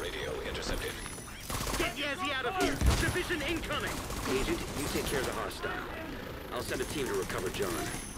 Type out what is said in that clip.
Radio intercepted. Get Yazzie out of here! Division incoming! Agent, you take care of the hostile. I'll send a team to recover John.